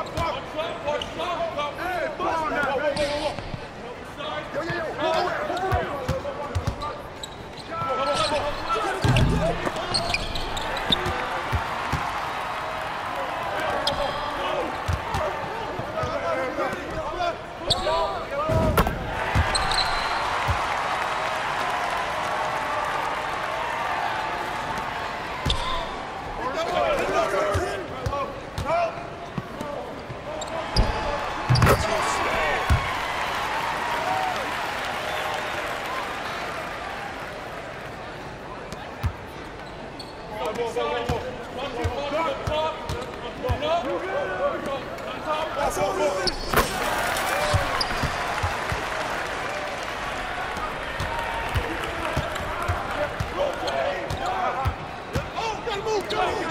Clock, clock. One clock, one clock, clock. Hey, come on now. Whoa, whoa, whoa, whoa. 正义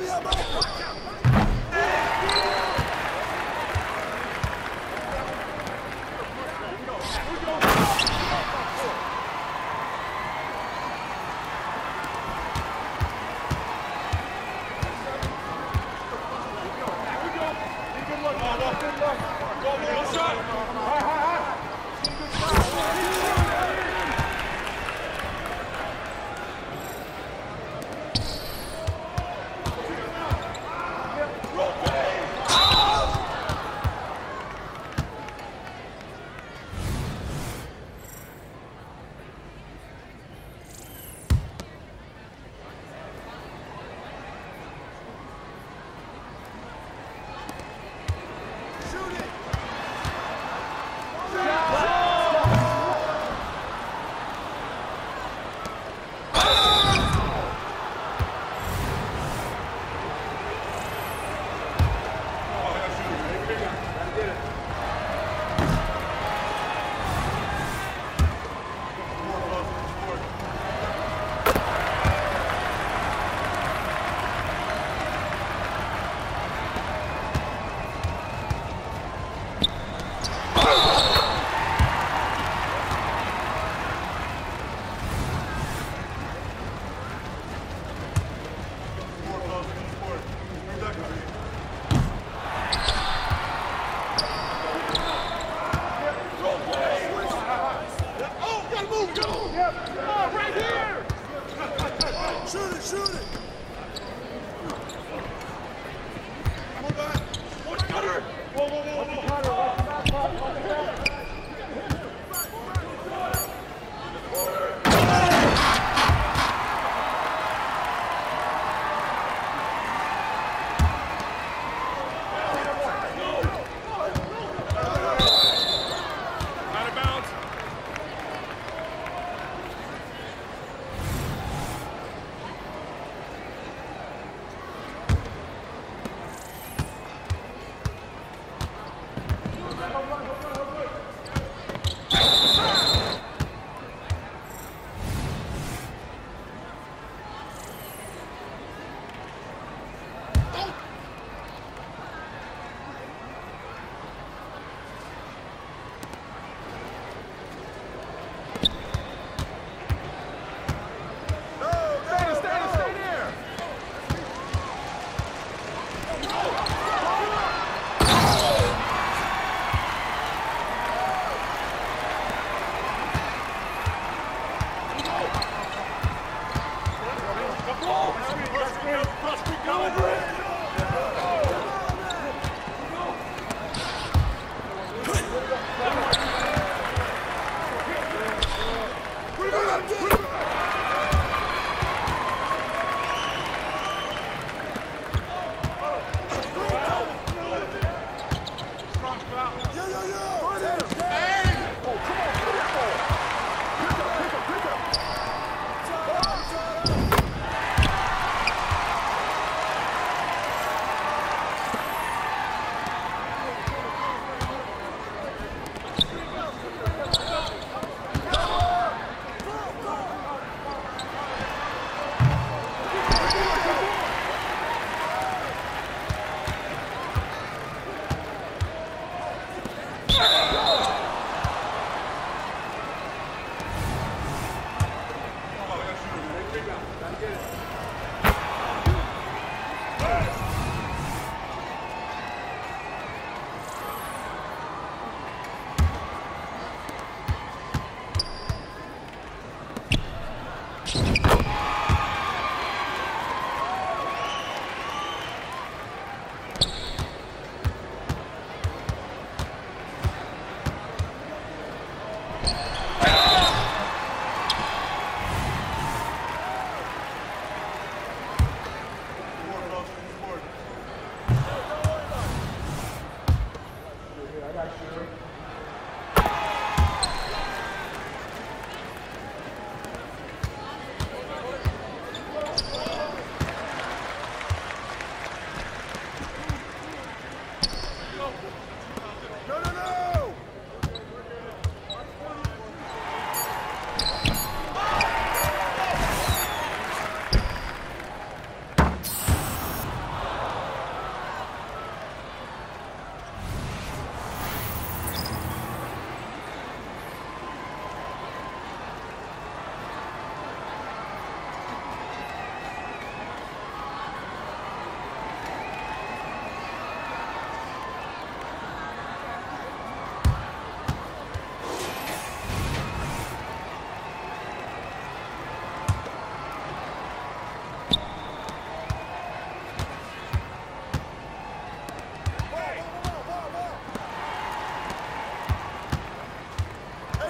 No, no, no!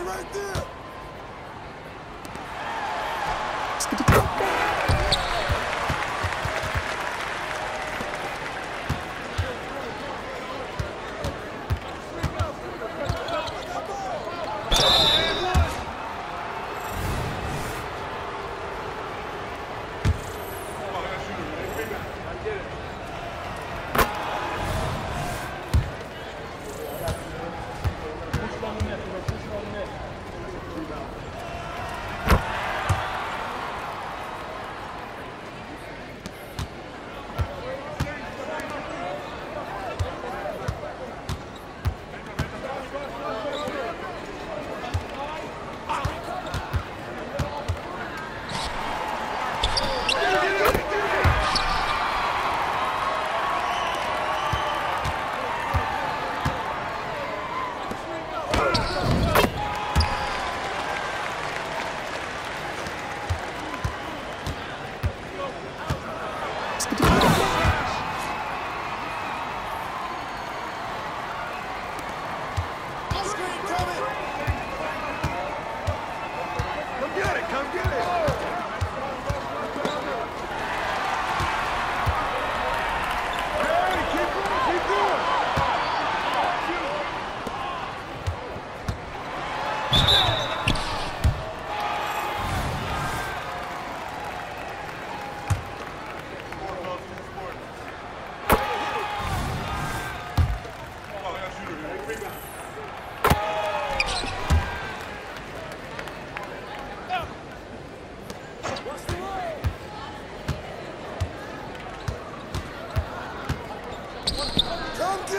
Right there.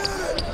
Get it!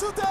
シュート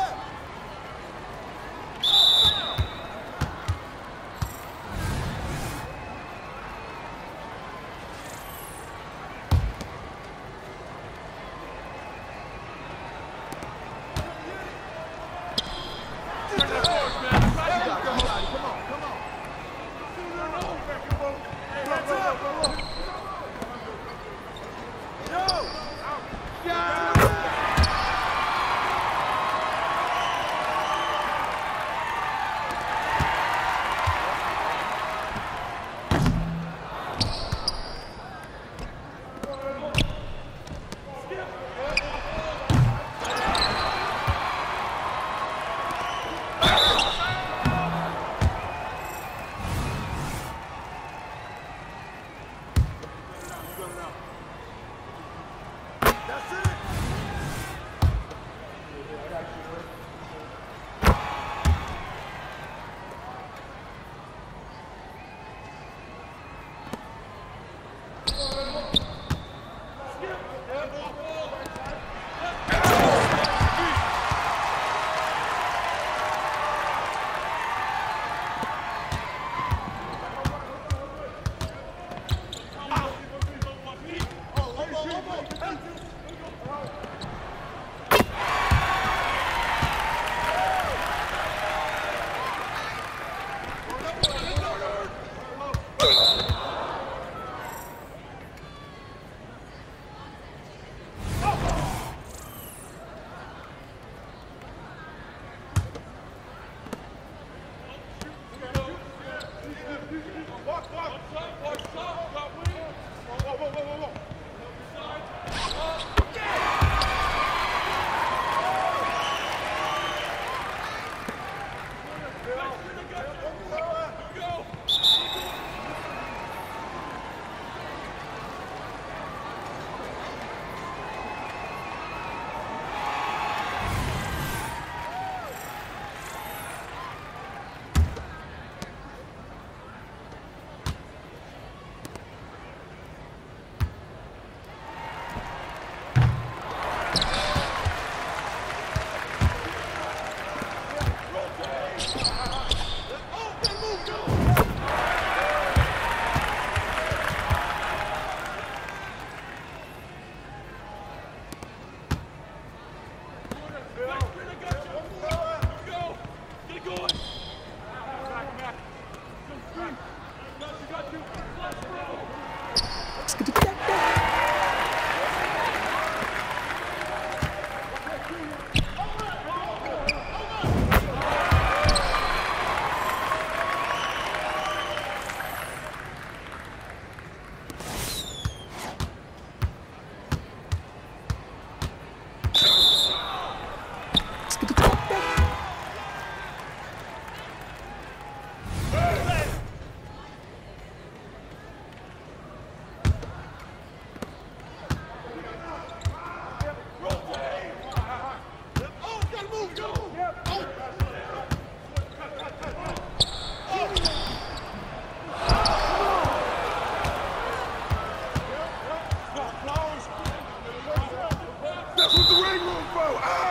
Go, go, go, go, That's what the ring room for! Ah!